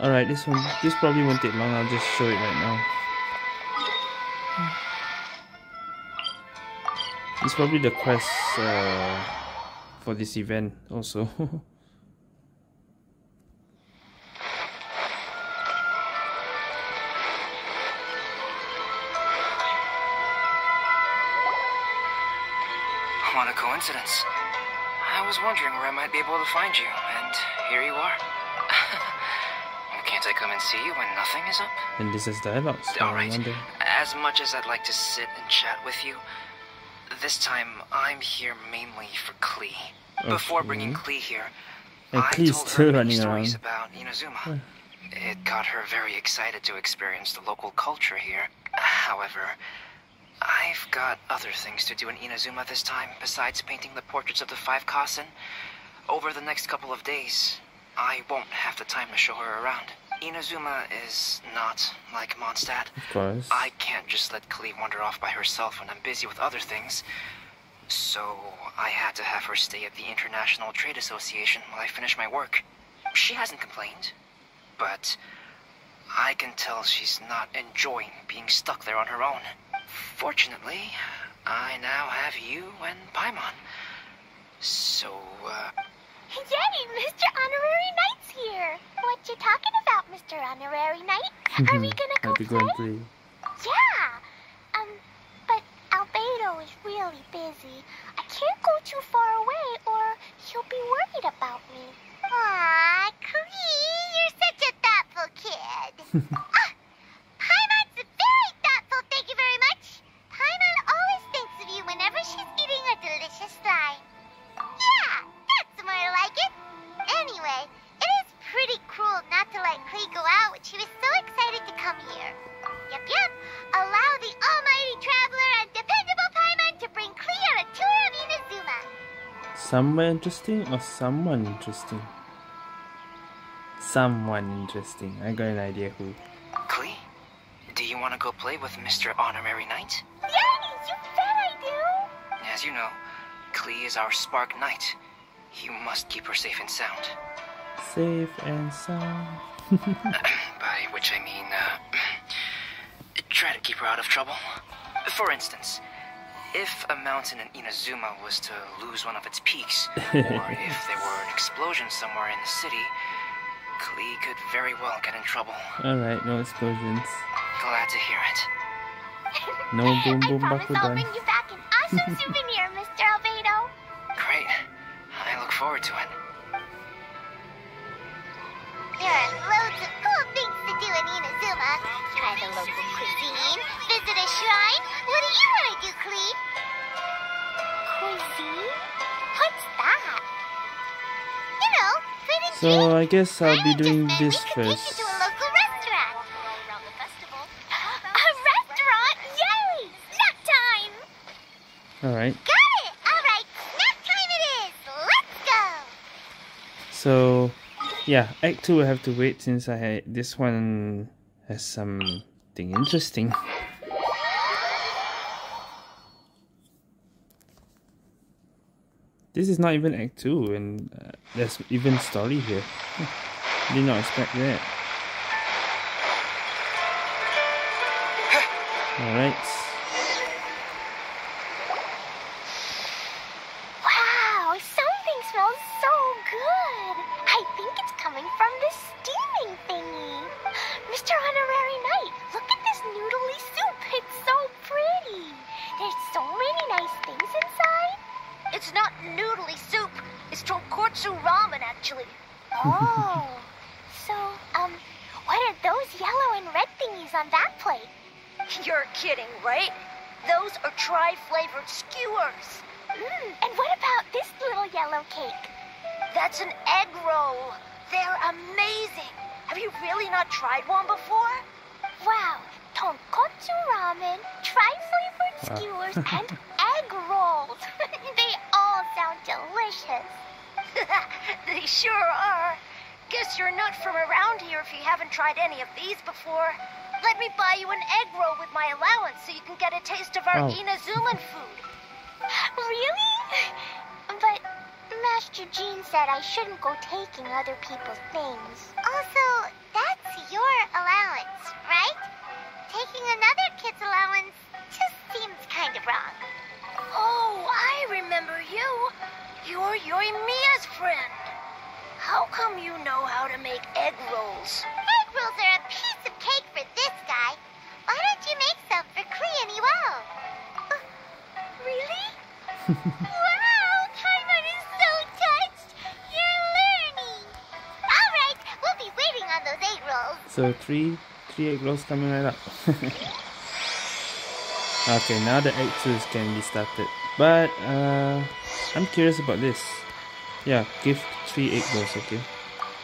Alright, this one, this probably won't take long. I'll just show it right now. It's probably the quest uh, for this event also. What a coincidence. I was wondering where I might be able to find you, and here you are. Can't come and see you when nothing is up? and this is dialogue. So All right. As much as I'd like to sit and chat with you, this time I'm here mainly for Klee. Before bringing Klee here, And I Klee's told her many stories around. about Inazuma. It got her very excited to experience the local culture here. However, I've got other things to do in Inazuma this time besides painting the portraits of the five Kasen. Over the next couple of days, I won't have the time to show her around. Inazuma is not like Mondstadt. Of course. I can't just let Klee wander off by herself when I'm busy with other things. So I had to have her stay at the International Trade Association while I finish my work. She hasn't complained, but I can tell she's not enjoying being stuck there on her own. Fortunately, I now have you and Paimon. So, uh, Yay, Mr. Honorary Knight's here. What you talking about, Mr. Honorary Knight? Are we gonna go I'll be play? going play. Yeah. Um, but Albedo is really busy. I can't go too far away or he'll be worried about me. Aw, Klee, you're such a thoughtful kid. ah, Paimon's very thoughtful, thank you very much. Paimon always thinks of you whenever she's eating a delicious slime. Not to go out when she was so excited to come here. Yep, yep. Allow the almighty traveler and dependable Paimon to bring Klee on a tour of Inazuma. Somewhere interesting or someone interesting? Someone interesting. I got an idea who. Klee, do you want to go play with Mr. Honorary Knight? Yay, you bet I do. As you know, Klee is our Spark Knight. You must keep her safe and sound. Safe and sound. By which I mean, uh, try to keep her out of trouble. For instance, if a mountain in Inazuma was to lose one of its peaks, or if there were an explosion somewhere in the city, Klee could very well get in trouble. Alright, no explosions. Glad to hear it. No boom boom I promise I'll bring you back an awesome souvenir, Mr. Albedo. Great. I look forward to it. There are So. I guess I'll be doing this we could take first. you to a local restaurant. a restaurant? Yay! Snack time! Alright. Got it! Alright, snack time it is! Let's go! So yeah, Act 2 will have to wait since I had this one has something interesting. This is not even Act 2 and uh, there's even story here. Did not expect that. Alright. Oh, so, um, what are those yellow and red thingies on that plate? You're kidding, right? Those are tri-flavored skewers. Mm, and what about this little yellow cake? That's an egg roll. They're amazing. Have you really not tried one before? Wow, tonkotsu ramen, tri-flavored skewers, and egg rolls. they all sound delicious. they sure are. Guess you're not from around here if you haven't tried any of these before. Let me buy you an egg roll with my allowance so you can get a taste of our Oh. Inazuman food. Really? But Master Jean said I shouldn't go taking other people's things. Also, that's your allowance, right? Taking another kid's allowance come you know how to make egg rolls? Egg rolls are a piece of cake for this guy. Why don't you make some for Klee and Ewell? Uh, really? wow, Paimon is so touched. You're learning. All right, we'll be waiting on those egg rolls. So three three egg rolls coming right up. okay, now the egg twos can be started. But uh I'm curious about this. Yeah, give three egg rolls, okay?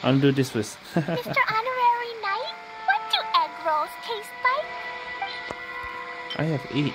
I'll do this first. Mr. Honorary Knight, what do egg rolls taste like? I have eight.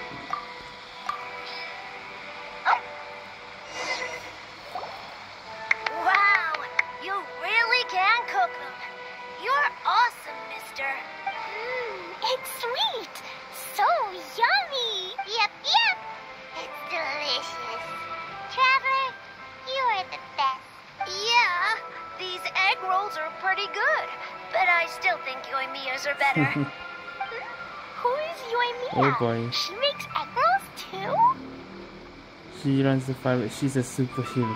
Egg rolls are pretty good, but I still think Yoimiya's are better. Hmm? Who is Yoimiya? Oh boy. She makes egg rolls too? She runs the fire. She's a superhero.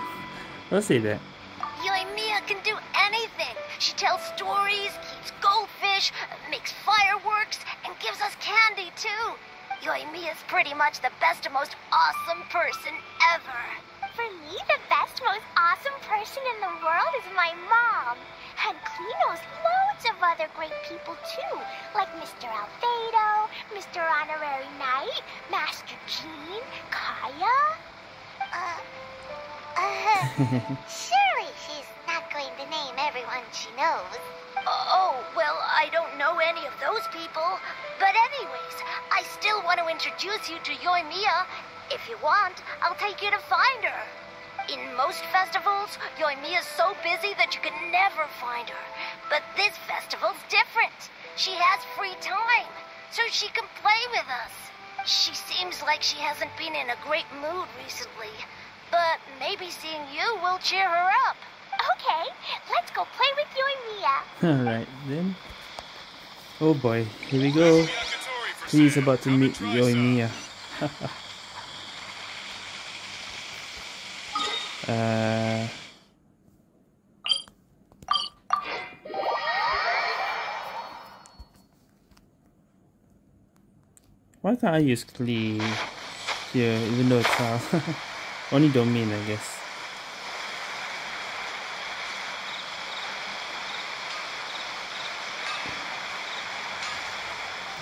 Don't say that. Yoimiya can do anything. She tells stories, keeps goldfish, makes fireworks, and gives us candy too. Yoimiya's is pretty much the best and most awesome person ever. For me, the best, most awesome person in the world is my mom. And Klee knows loads of other great people too, like Mr. Albedo, Mr. Honorary Knight, Master Jean, Kaeya. Uh, uh, surely she's not going to name everyone she knows. Oh, well, I don't know any of those people. But anyways, I still want to introduce you to Yoimiya. If you want, I'll take you to find her. In most festivals, Yoimiya's so busy that you can never find her. But this festival's different. She has free time, so she can play with us. She seems like she hasn't been in a great mood recently. But maybe seeing you will cheer her up. Okay, let's go play with Yoimiya. Alright then. Oh boy, here we go. He's about to meet Yoimiya. uh, why can't I use Klee here, even though it's uh, only domain, I guess.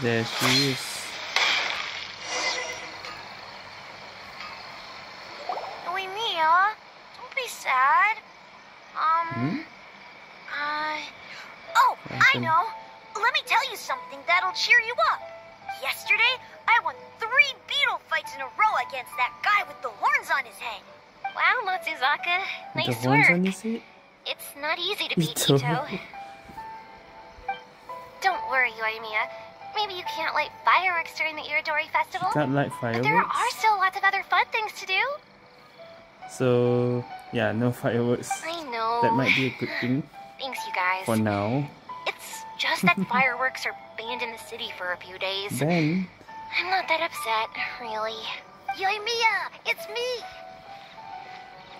There she is. Hmm? I. Oh, I know. Let me tell you something that'll cheer you up. Yesterday, I won three beetle fights in a row against that guy with the horns on his head. Wow, Matsuzaka. With the Nice horns work. on his head? It's not easy to You beat don't. Ito. Don't worry, Yoimiya. Maybe you can't light fireworks during the Irodori festival. Can't light But there are still lots of other fun things to do. So, yeah, no fireworks. I know. That might be a good thing Thanks, you guys. for now. It's just that fireworks are banned in the city for a few days. Then, I'm not that upset, really. Yoimiya, it's me.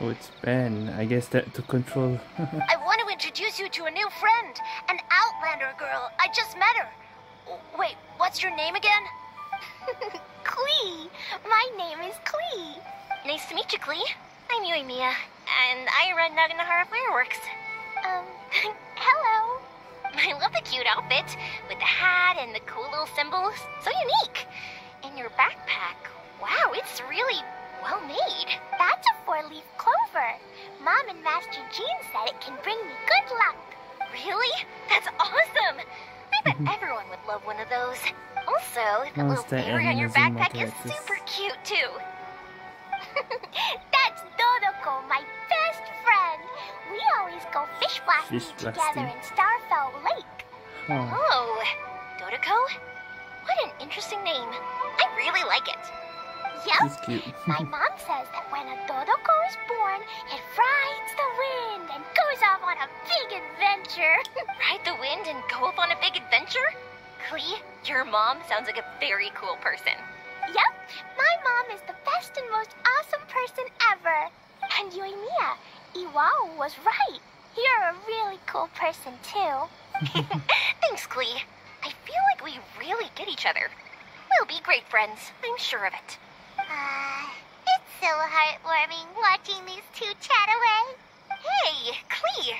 oh, it's Ben. I guess that to control. I want to introduce you to a new friend, an Outlander girl. I just met her. Wait, what's your name again? Klee. My name is Klee. Nice to meet you, Klee. I'm Yoimiya, and I run Naganohara Fireworks. Um, hello. I love the cute outfit with the hat and the cool little symbols. So unique. And your backpack. Wow, it's really well made. That's a four-leaf clover. Mom and Master Jean said it can bring me good luck. Really? That's awesome. I bet everyone would love one of those. Also, the little berry on your backpack is super cute too. That's Dodoko, my best friend. We always go fish blasting Fish together in Starfell Lake. Huh. Oh, Dodoko? What an interesting name. I really like it. Yep. Cute. My mom says that when a Dodoko is born, it rides the wind and goes off on a big adventure. adventure. Ride the wind and go off on a big adventure? Klee, your mom sounds like a very cool person. Yep, my mom is the best and most awesome person ever. And Yoimiya, Iwao was right. You're a really cool person too. Thanks, Klee. I feel like we really get each other. We'll be great friends, I'm sure of it. Uh, it's so heartwarming watching these two chat away. Hey, Klee,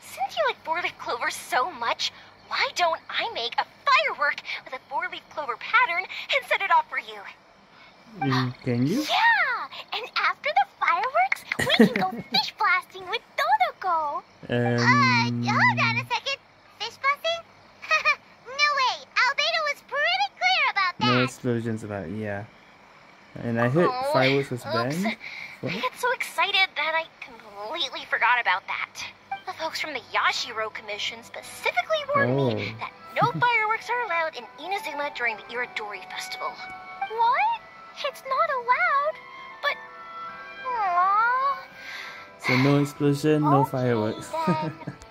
since you like four-leaf clover so much, why don't I make a firework with a four-leaf clover pattern and set it off for you? Mm, Can you? Yeah, and after the fireworks, we can go fish blasting with Dodoko. Uh, Um, hold on a second. Fish blasting? no way. Albedo was pretty clear about that. no explosions allowed, yeah. And I heard Oh, fireworks was oops. banned. I get so excited that I completely forgot about that. The folks from the Yashiro Commission specifically warned Oh. me that no fireworks are allowed in Inazuma during the Irodori Festival. What? It's not allowed. But, aww. So no explosion, no Okay, fireworks.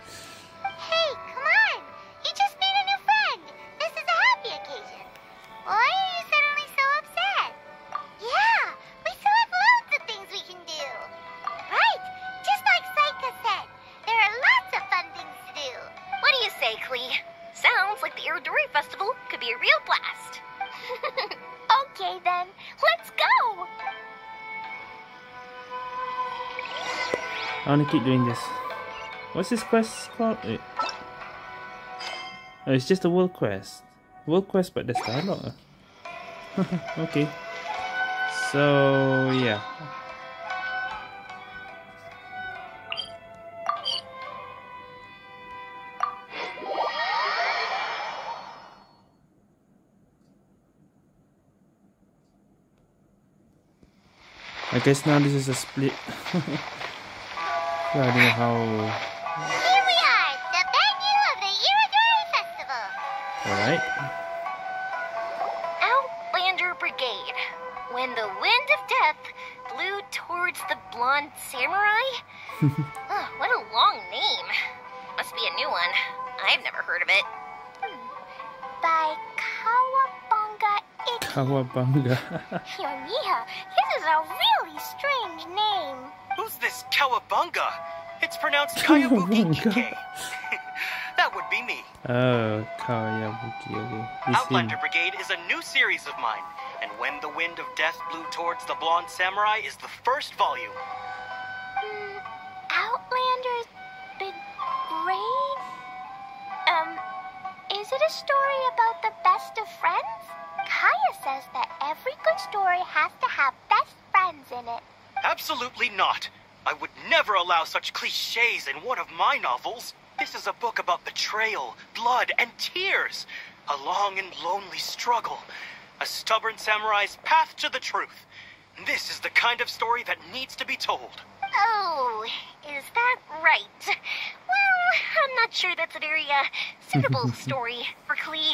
want to keep doing this. What's this quest called? Wait. Oh, it's just a world quest. World quest, but there's dialogue. okay. So, yeah. I guess now this is a split. yeah, I don't know how. Here we are, the venue of the Irodori Festival. Alright. Outlander Brigade. When the wind of death blew towards the blonde samurai? oh, what a long name. Must be a new one. I've never heard of it. By Kawabunga Iki. Kawabanga. Yoimiya, this is a really strange name. Who's this Kawabunga? It's pronounced Kayabuki Kawabunga. Ike. that would be me. oh, Kawayabuki. Okay. This Outlander. Brigade is a new series of mine, and When the Wind of Death Blew Towards the Blonde Samurai is the first volume. Hmm, Outlander's big grade? Um, is it a story about the best of friends? Kaeya says that every good story has to have best friends in it. Absolutely not. I would never allow such cliches in one of my novels. This is a book about betrayal, blood, and tears. A long and lonely struggle. A stubborn samurai's path to the truth. This is the kind of story that needs to be told. Oh, is that right? Well, I'm not sure that's a very uh, suitable story for Klee.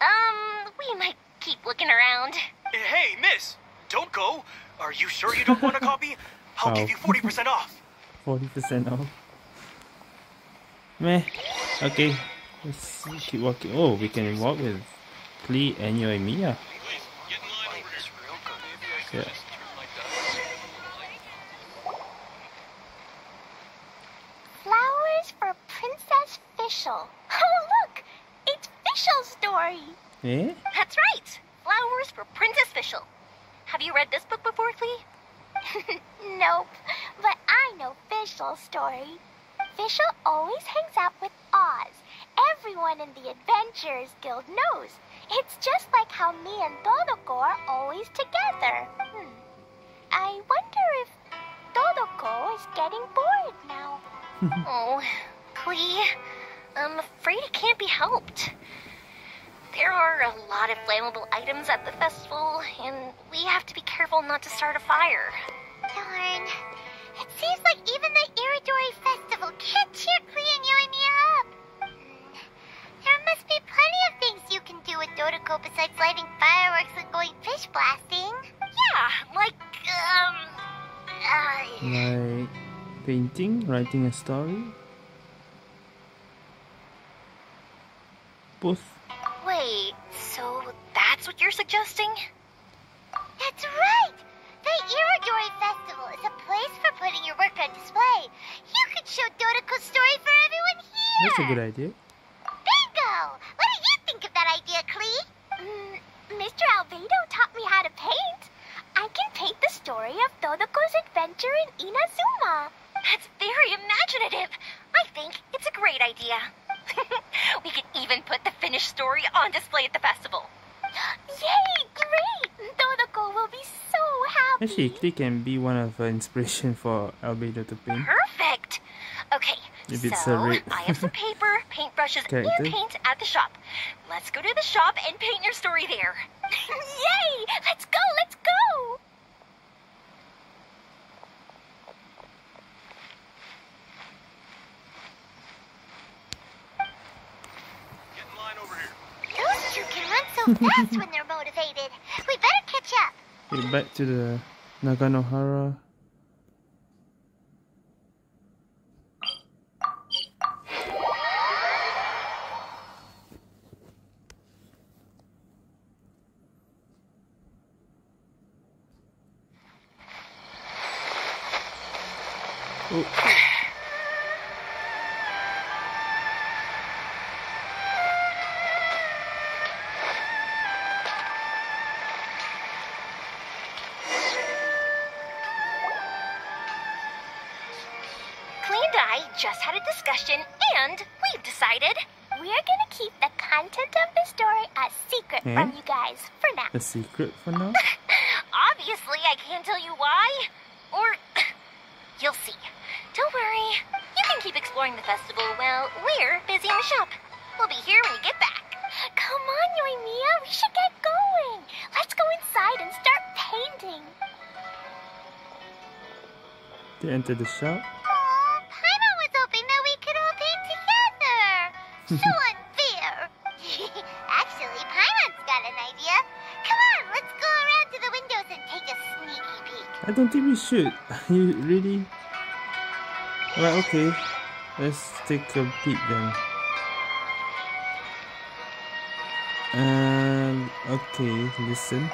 Um, we might keep looking around. Hey, miss! Don't go! Are you sure you don't want a copy? I'll give you 40% off. 40% off. Meh. Okay. Let's keep walking. Oh, we can walk with Klee and Yoimiya. Yeah. Flowers for Princess Fischl. Oh, look! It's Fischl's story. Eh? That's right. Flowers for Princess Fischl. Have you read this book before, Klee? Nope, but I know Fischl's story. Fischl always hangs out with Oz. Everyone in the Adventurers Guild knows. It's just like how me and Dodoko are always together. Hmm. I wonder if Dodoko is getting bored now. Oh, Klee, I'm afraid it can't be helped. There are a lot of flammable items at the festival, and we have to be careful not to start a fire. Darn. It seems like even the Irodori Festival can't cheer Klee and Yoimiya up. There must be plenty of things you can do with Dodoko besides lighting fireworks and going fish blasting. Yeah, like, um, uh, Like painting, writing a story. both. Wait, so that's what you're suggesting? That's right! The Irodori Festival is a place for putting your work on display. You could show Dodoko's story for everyone here! That's a good idea. Bingo! What do you think of that idea, Klee? Mm, Mr. Albedo taught me how to paint. I can paint the story of Dodoko's adventure in Inazuma. That's very imaginative. I think it's a great idea. we could even put the finished story on display at the festival. Yay! Great! Dodoko will be so happy. Actually, Klee can be one of uh, inspiration for Albedo to paint. Perfect. Okay, If it's so a red- I have some paper, paintbrushes, Character. and paint at the shop. Let's go to the shop and paint your story there. Yay! Let's go! Let's go! Get in line over here. Those two can run so fast when they're motivated. We better catch Okay, back to the Naganohara. Just had a discussion, and we've decided. We're gonna keep the content of the story a secret Hmm? from you guys for now. A secret for now? Obviously, I can't tell you why. Or you'll see. Don't worry. You can keep exploring the festival while we're busy in the shop. We'll be here when you get back. Come on, Yoimiya, we should get going. Let's go inside and start painting. They enter the shop. So unfair. Actually, Paimon's got an idea. Come on, let's go around to the windows and take a sneaky peek. I don't think we should. you really? Right, okay. Let's take a peek then. Um, okay, listen.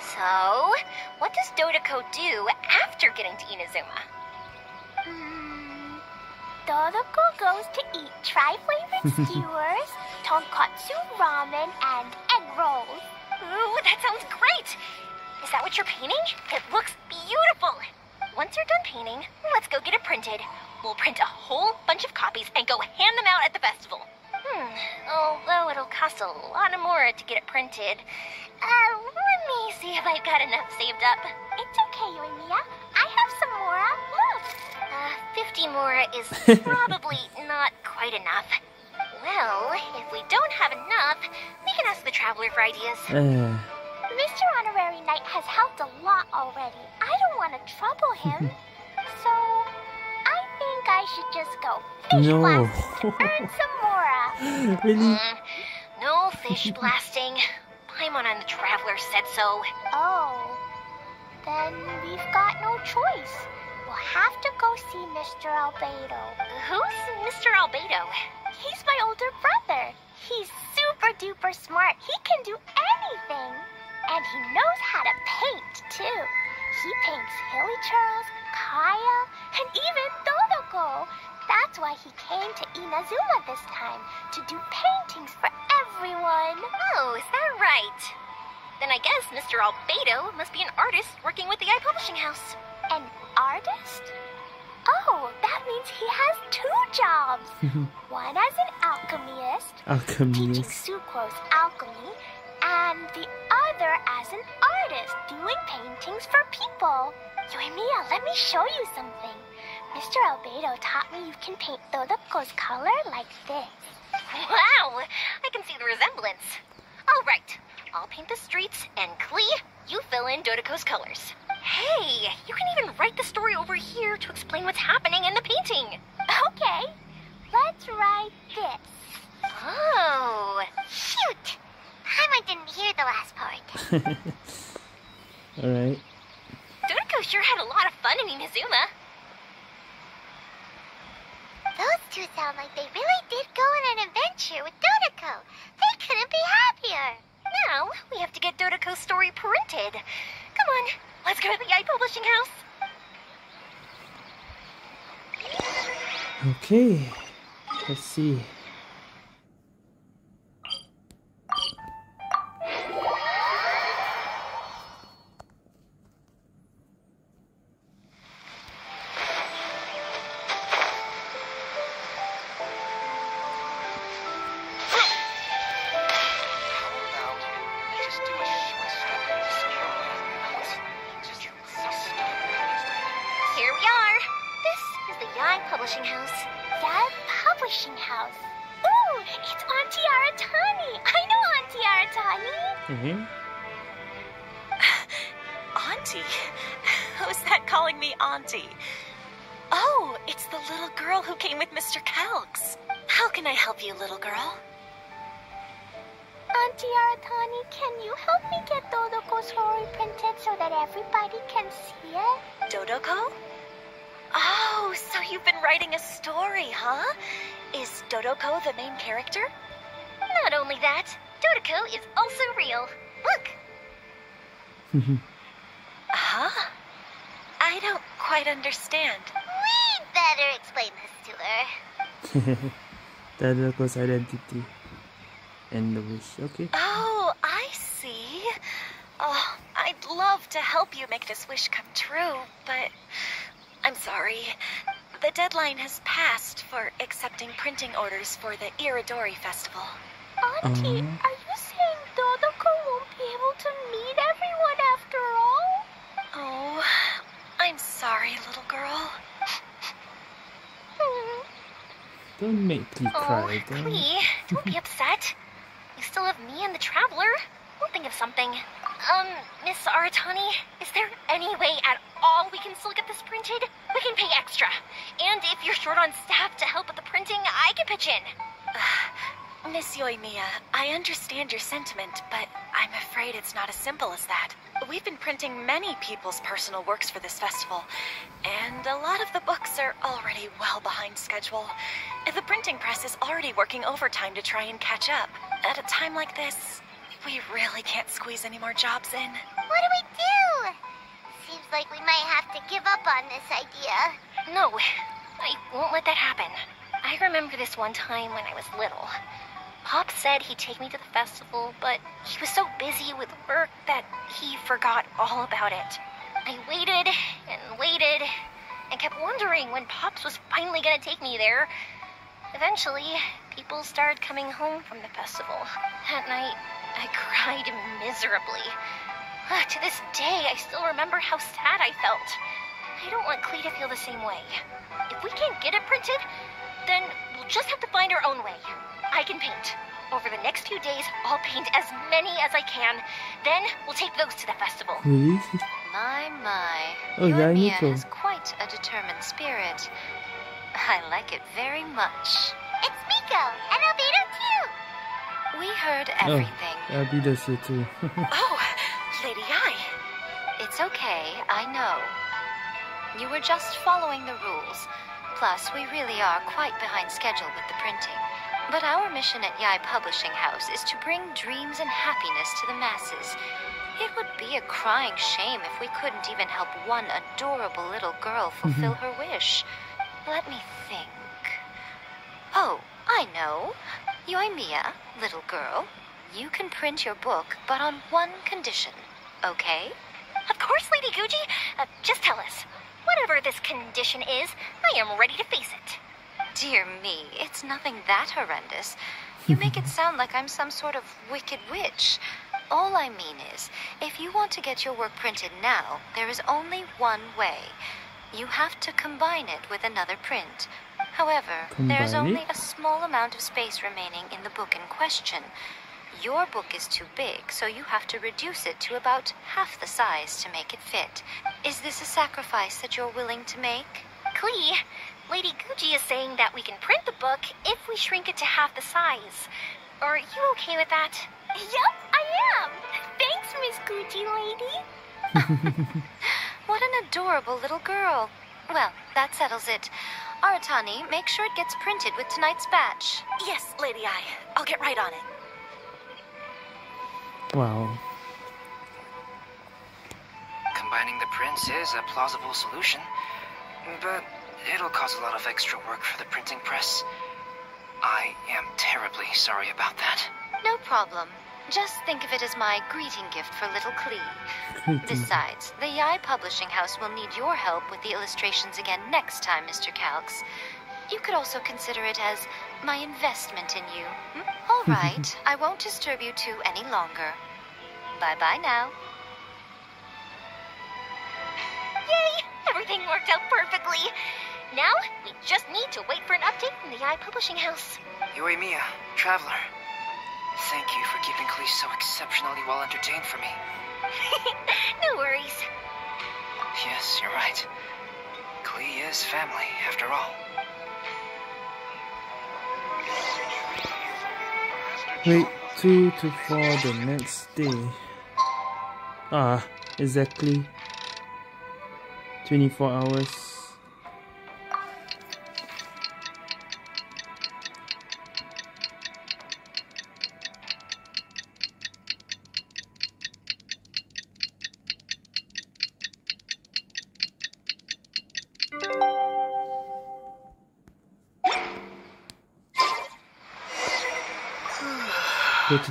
So, what does Dodoko do after getting to Inazuma? Dodoko goes to eat tri-flavored skewers, tonkotsu ramen, and egg rolls. Ooh, that sounds great! Is that what you're painting? It looks beautiful! Once you're done painting, let's go get it printed. We'll print a whole bunch of copies and go hand them out at the festival. Hmm, although it'll cost a lot of more to get it printed. Uh, let me see if I've got enough saved up. It's okay. I have 50 more is probably not quite enough. Well, if we don't have enough, we can ask the Traveler for ideas. Uh, Mr. Honorary Knight has helped a lot already. I don't want to trouble him. so, I think I should just go fish No. blasting to earn some mora. really? Mm, no fish blasting. Paimon and the Traveler said so. Oh, then we've got no choice. Have to go see Mr. Albedo. Who's Mr. Albedo? He's my older brother. He's super duper smart. He can do anything. And he knows how to paint, too. He paints Hilly Charles, Kaeya, and even Dodoko. That's why he came to Inazuma this time, to do paintings for everyone. Oh, is that right? Then I guess Mr. Albedo must be an artist working with the Yae Publishing House. An artist? Oh, that means he has two jobs. One as an alchemist, teaching Alchemist. sucrose alchemy, and the other as an artist doing paintings for people. Yoimiya, let me show you something. Mr. Albedo taught me you can paint Dodoko's color like this. Wow, I can see the resemblance. All right, I'll paint the streets, and Klee, you fill in Dodoko's colors. Hey, you can even write the story over here to explain what's happening in the painting. Okay, let's write this. Oh, Shoot! Paimon didn't hear the last part. Alright. Dodoko sure had a lot of fun in Inazuma. Those two sound like they really did go on an adventure with Dodoko. They couldn't be happier. Now we have to get Dodoko's story printed. Come on, let's go to the Yae Publishing House. Okay, let's see. Publishing House. That publishing house. Ooh, it's Auntie Aratani. I know Auntie Aratani. Mm-hmm. Auntie? Who's that calling me Auntie? Oh, it's the little girl who came with Mr. Kelks. How can I help you, little girl? Auntie Aratani, can you help me get Dodoko's story printed so that everybody can see it? Dodoko? Oh, so you've been writing a story, huh? Is Dodoko the main character? Not only that, Dodoko is also real. Look, Huh? I don't quite understand. We'd better explain this to her. Dodoko's identity and the wish. Okay. Oh, I see. Oh, I'd love to help you make this wish come true, but I'm sorry. The deadline has passed for accepting printing orders for the Irodori Festival. Auntie, Um. are you saying Dodoko won't be able to meet everyone after all? Oh, I'm sorry, little girl. Don't make me oh, cry. Don't. Klee, don't be upset. You still have me and the Traveler. We'll think of something. Um, Miss Aratani, is there any way at all we can still get this printed? We can pay extra. And if you're short on staff to help with the printing, I can pitch in. Miss Yoimiya, I understand your sentiment, but I'm afraid it's not as simple as that. We've been printing many people's personal works for this festival, and a lot of the books are already well behind schedule. The printing press is already working overtime to try and catch up. At a time like this, we really can't squeeze any more jobs in. What do we do? Seems like we might have to give up on this idea. No, I won't let that happen. I remember this one time when I was little. Pop said he'd take me to the festival, but he was so busy with work that he forgot all about it. I waited and waited and kept wondering when Pops was finally gonna take me there. Eventually, people started coming home from the festival. That night, I cried miserably. Ah, to this day, I still remember how sad I felt. I don't want Klee to feel the same way. If we can't get it printed, then we'll just have to find our own way. I can paint. Over the next few days, I'll paint as many as I can. Then we'll take those to the festival. Really? My, my. Oh, Your yeah, Mia Nico. has quite a determined spirit. I like it very much. It's Miko and Albedo too. We heard Oh, everything. Abby does here too. Oh, Lady Yae. It's okay, I know. You were just following the rules. Plus, we really are quite behind schedule with the printing. But our mission at Yae Publishing House is to bring dreams and happiness to the masses. It would be a crying shame if we couldn't even help one adorable little girl mm-hmm. fulfill her wish. Let me think. Oh, I know. Yoimiya, little girl, you can print your book, but on one condition, okay? Of course, Lady Guji. Uh, just tell us. Whatever this condition is, I am ready to face it. Dear me, it's nothing that horrendous. You make it sound like I'm some sort of wicked witch. All I mean is, if you want to get your work printed now, there is only one way. You have to combine it with another print. However, there's only it? a small amount of space remaining in the book in question. Your book is too big, so you have to reduce it to about half the size to make it fit. Is this a sacrifice that you're willing to make? Klee, Lady Guji is saying that we can print the book if we shrink it to half the size. Are you okay with that? Yup, I am. Thanks, Miss Guji Lady. What an adorable little girl. Well, that settles it. Aratani, make sure it gets printed with tonight's batch. Yes, Lady Yae. I'll get right on it. Wow. Combining the prints is a plausible solution, but it'll cause a lot of extra work for the printing press. I am terribly sorry about that. No problem. Just think of it as my greeting gift for little Klee. Besides, the Yae Publishing House will need your help with the illustrations again next time, Mr. Calx. You could also consider it as my investment in you. Hmm? All right, I won't disturb you two any longer. Bye bye now. Yay! Everything worked out perfectly. Now, we just need to wait for an update from the Yae Publishing House. Yoimiya, Traveler. Thank you for keeping Klee so exceptionally well entertained for me. no worries. Yes, you're right. Klee is family, after all. Wait two to four the next day. Ah, exactly. 24 hours.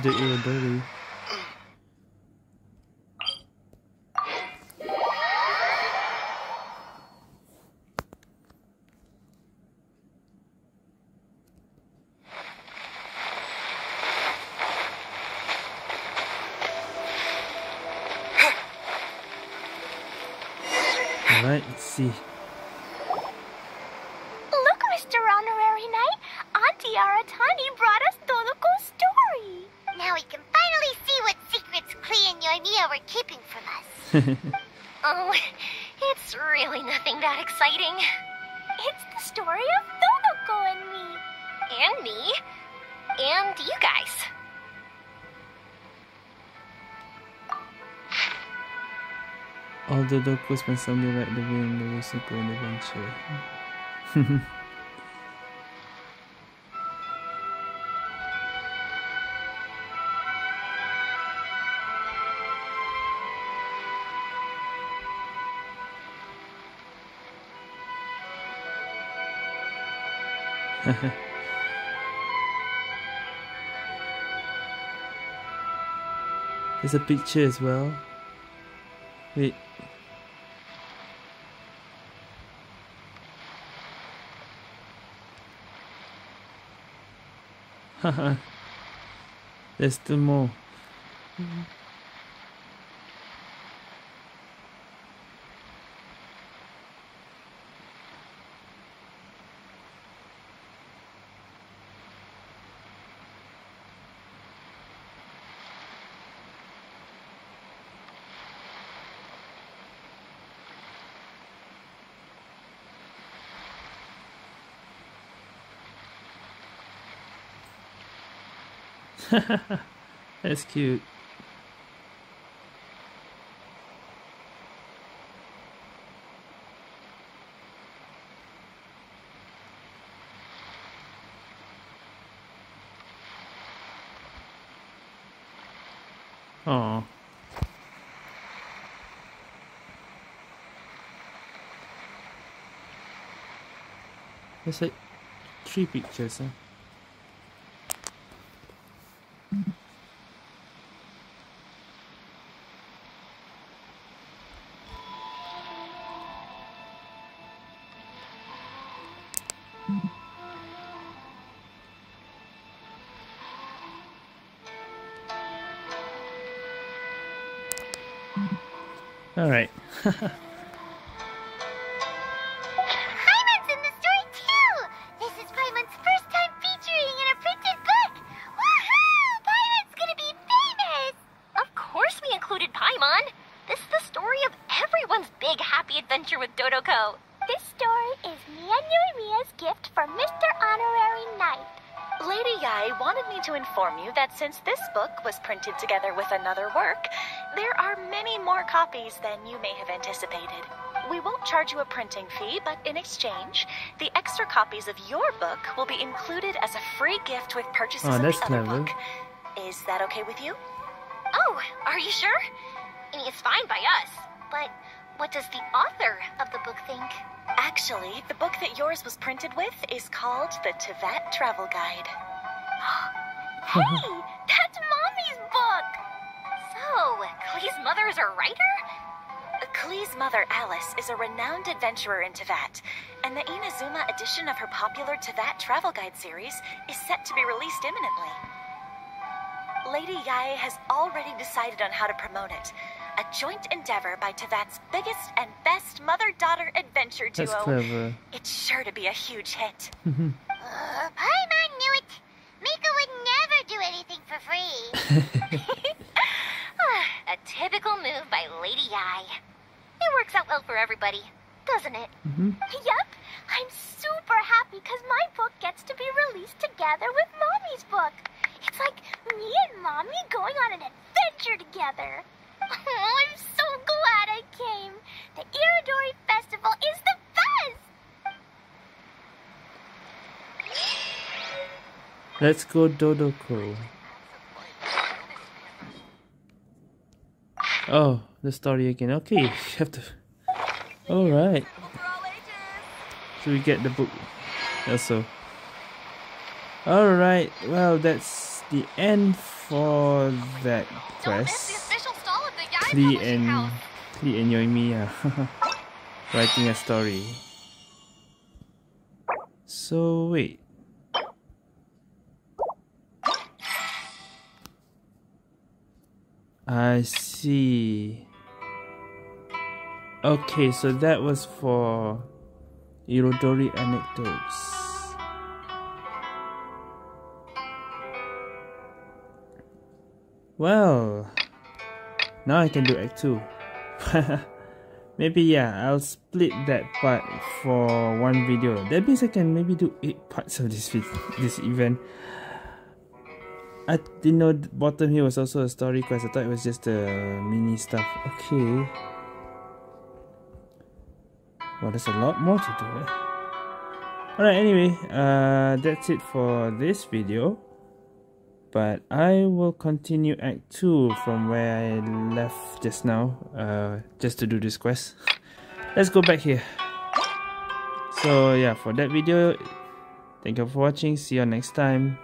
Alright, let's see. Oh, it's really nothing that exciting. It's the story of Dodoko and me. And me. And you guys. Although the was spent someday like the wind, the simple and adventure. There's a picture as well. Wait. Haha. There's still more. Mm-hmm. That's cute. Oh. There's like three pictures, huh? All right. Paimon's in the story too! This is Paimon's first time featuring in a printed book! Woohoo! Paimon's gonna be famous! Of course we included Paimon. This is the story of everyone's big happy adventure with Dodoko. This story is me and Yoimiya's gift for Mr. Honorary Knight. Lady Yae wanted me to inform you that since this book was printed together with another work, there are many more copies than you may have anticipated. We won't charge you a printing fee, but in exchange, the extra copies of your book will be included as a free gift with purchases Oh, of the other clever. book. Is that okay with you? Oh, are you sure? I mean, it's fine by us. But what does the author of the book think? Actually, the book that yours was printed with is called the Teyvat Travel Guide. Hey, that's Mommy's book! So, Klee's mother is a writer? Klee's mother, Alice, is a renowned adventurer in Teyvat, and the Inazuma edition of her popular Teyvat Travel Guide series is set to be released imminently. Lady Yae has already decided on how to promote it. A joint endeavor by Teyvat's biggest and best mother-daughter adventure duo. That's clever. It's sure to be a huge hit. Uh, Paimon knew it. Miko would never do anything for free. a typical move by Lady Yae. It works out well for everybody, doesn't it? Mm-hmm. Yep, I'm super happy because my book gets to be released together with Mommy's book. It's like me and Mommy going on an adventure together. Oh, I'm so glad I came. The Irodori Festival is the best! Let's go Dodoko. Oh, the story again. Okay, you have to. Alright. So we get the book also. Alright, well, that's the end for that quest. Klee and. Klee and Yoimiya writing a story. So wait. I see. Okay, so that was for Irodori anecdotes. Well, now I can do Act 2. maybe, yeah, I'll split that part for one video. That means I can maybe do 8 parts of this, this event. I didn't know bottom here was also a story quest. I thought it was just the mini stuff. Okay. Well, there's a lot more to do. Eh? Alright, anyway, uh, that's it for this video. But I will continue Act 2 from where I left just now, uh, just to do this quest. Let's go back here. So yeah, for that video, thank you for watching. See you next time.